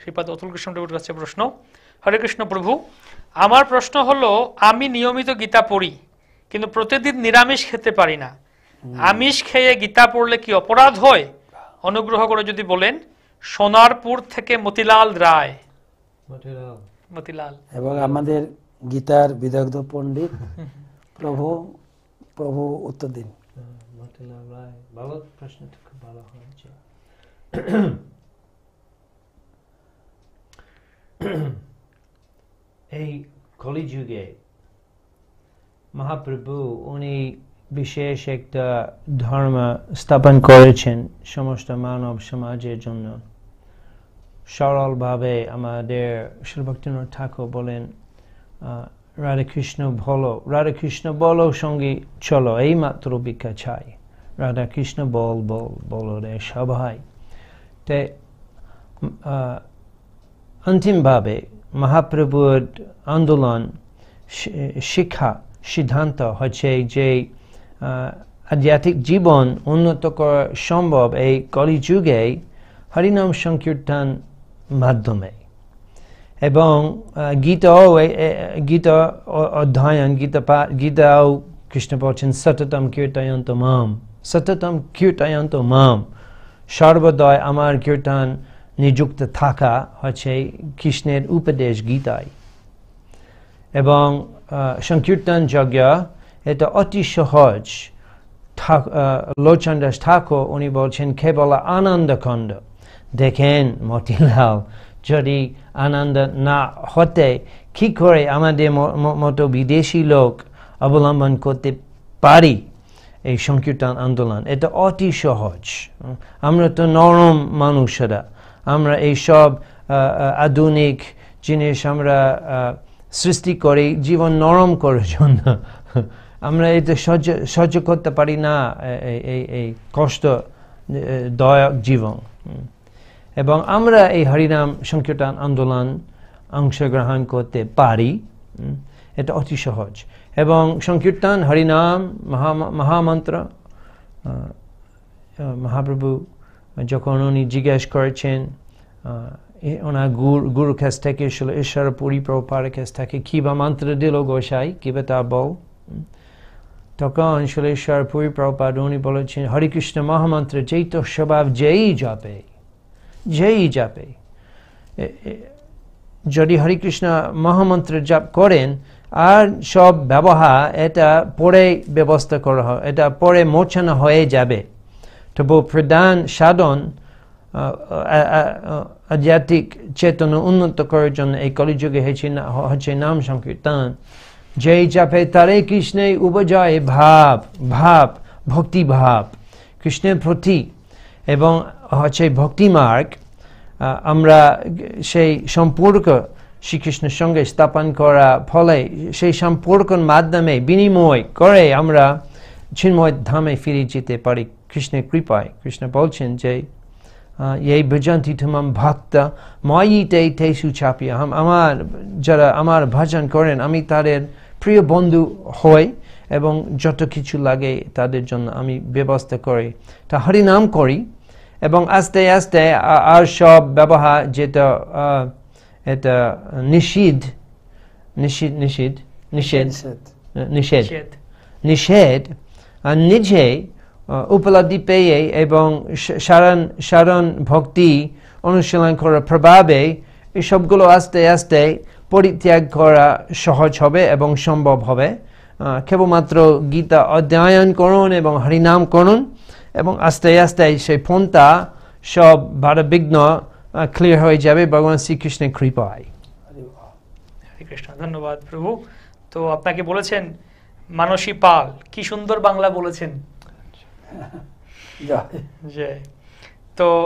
শ্রীপাদ অতুল কৃষ্ণ প্রভুর কাছে প্রশ্ন হরে কৃষ্ণ প্রভু আমার প্রশ্ন হলো আমি নিয়মিত গীতা পড়ি কিন্তু প্রতিদিন নিরামিষ খেতে পারি না। আমিষ খেয়ে গীতা পড়লে কি অপরাধ হয়? অনুগ্রহ করে যদি বলেন সোনারপুর থেকে মতিলাল রায়। মতিলাল। মতিলাল। এবং আমাদের গীতার বিদগ্ধ পণ্ডিত প্রভু প্রভু উত্তর দিন। মতিলাল রায়। ভালো প্রশ্নটা খুব ভালো হয়েছে। এই কলিযুগে মহাপ্রভু উনি বিশেষ একটা ধর্ম স্থাপন করেছেন সমস্ত মানব সমাজের জন্য সরলভাবে আমাদের শিলভক্তিনাথ ঠাকুর বলেন রাধাকৃষ্ণ বলো রাধাকৃষ্ণ বলো সঙ্গে চলো এই মাত্র ভিক্ষা চাই রাধাকৃষ্ণ বল বল বলো রে সবাই তে অন্তিমভাবে মহাপ্রভুর আন্দোলন শিক্ষা সিদ্ধান্ত হচ্ছে যে আধ্যাত্মিক জীবন উন্নত করা সম্ভব এই কলিযুগে হরিনাম সংকীর্তন মাধ্যমে। এবং গীতাও গীতা অধ্যয়ন, গীতা গীতাও কৃষ্ণ বলছেন, সততম কীর্তয়ন্ত মাম, সততম কীর্তয়ন্ত মাম, সর্বদয় আমার কীর্তন নিযুক্ত থাকা হচ্ছে কৃষ্ণের উপদেশ গীতায়। এবং সংকীর্তন যজ্ঞ এটা অতি সহজ। ঠাক- আহ, লোচন দাস ঠাকুর উনি বলছেন কেবল আনন্দখণ্ড দেখেন মতিলাল যদি আনন্দ না হতে কি করে আমাদের মতো বিদেশি লোক অবলম্বন করতে পারি এই সংকীর্তন আন্দোলন? এটা অতি সহজ। আমরা তো নরম মানুষেরা আমরা এইসব আহ, আহ, আধুনিক জিনিস আমরা সৃষ্টি করি জীবন নরম করার জন্য। আমরা এটা সহ্য সহ্য করতে পারি না এই- এই এই কষ্ট দয়ক জীবন। এবং আমরা এই হরিনাম সংকীর্তন আন্দোলন অংশগ্রহণ করতে পারি। এটা অতি সহজ। এবং সংকীর্তন হরিনাম মহা মহামন্ত্র মহাপ্রভু যখন উনি জিজ্ঞেস করেছেন কাছ থেকে ছিল ঈশ্বর পুরী প্রপারের কাছ থেকে কি বা মন্ত্র দিল গোসাই কি বা তা বল। তখন শিলেশ্বর পুরী প্রপাদ উনি বলেছেন হরিকৃষ্ণ মহামন্ত্র যেই তো স্বভাব যেই যাবে যেই যাবে যদি হরিকৃষ্ণ মহামন্ত্র জাপ করেন, আর সব ব্যবহার এটা পরে ব্যবস্থা করা হয়, এটা পরে মোচনা হয়ে যাবে তবু প্রধান সাধন আধ্যাত্মিক চেতনা উন্নত করার জন্য এই কলিযুগে হচ্ছে নাম সংকীর্তন। যেই যাপে তারে কৃষ্ণে উপজয় ভাব ভাব, ভক্তি ভাব, কৃষ্ণের প্রতি এবং হচ্ছে ভক্তি মার্গ আমরা সেই সম্পর্ক শ্রীকৃষ্ণের সঙ্গে স্থাপন করা ফলে সেই সম্পর্কের মাধ্যমে বিনিময় করে আমরা চিন্ময় ধামে ফিরে যেতে পারি। কৃষ্ণের কৃপায়, কৃষ্ণ বলছেন যে এই ভজন্তি তুমাম ভক্ত ময়িতে তেসু চাপিয়া আম- আমার যারা আমার ভজন করেন আমি তাদের প্রিয় বন্ধু হই এবং যত কিছু লাগে তাদের জন্য আমি ব্যবস্থা করি তা হরিনাম করি এবং আস্তে আস্তে আর সব ব্যবহার যেটা এটা নিষিদ্ধ নিষিদ্ধ নিষিদ্ধ নিষেধ নিষেধ। নিষেধ ছেদ। নিষেধ আর নিজে আহ, উপলব্ধি পেয়ে এবং সারণ সারণ ভক্তি অনুশীলন করার প্রভাবে এসবগুলো আস্তে আস্তে পরিত্যাগ করা সহজ হবে এবং সম্ভব হবে। কেবলমাত্র গীতা অধ্যয়ন করুন এবং হরিনাম করুন এবং আস্তে আস্তে সেই পন্থা সব বাধা বিঘ্ন ক্লিয়ার হয়ে যাবে ভগবান শ্রীকৃষ্ণের কৃপায়। কৃষ্ণ, ধন্যবাদ প্রভু। তো আপনাকে বলেছেন, মানসী পাল, কি সুন্দর বাংলা বলেছেন। জয় যে তো